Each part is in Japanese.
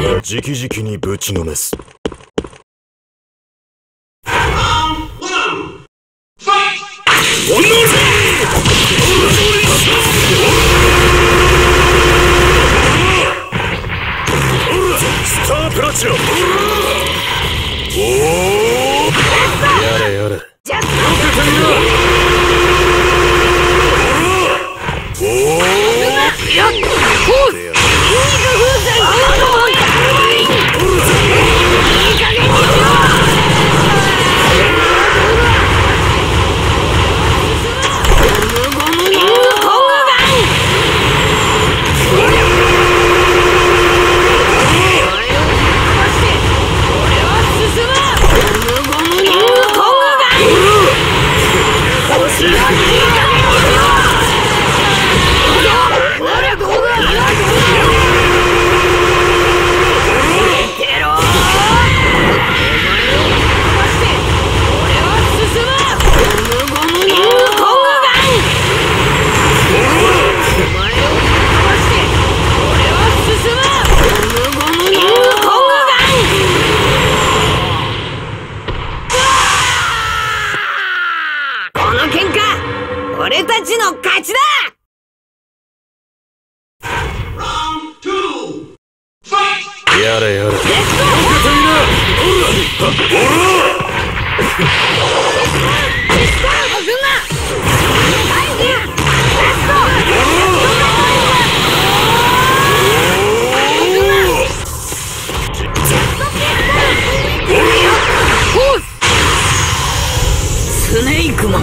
直にぶちのめす。スタープラチナおちの勝ちだ！やれやれ。スネイクマン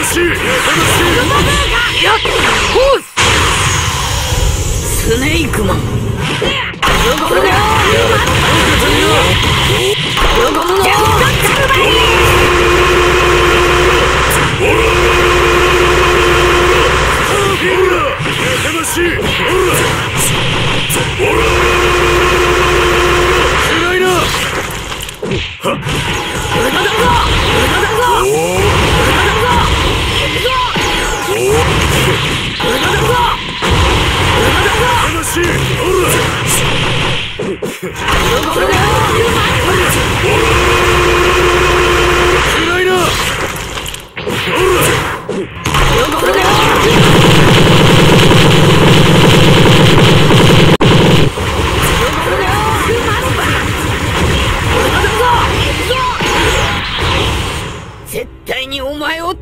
しいやっほい。スネークマンっ対にお前を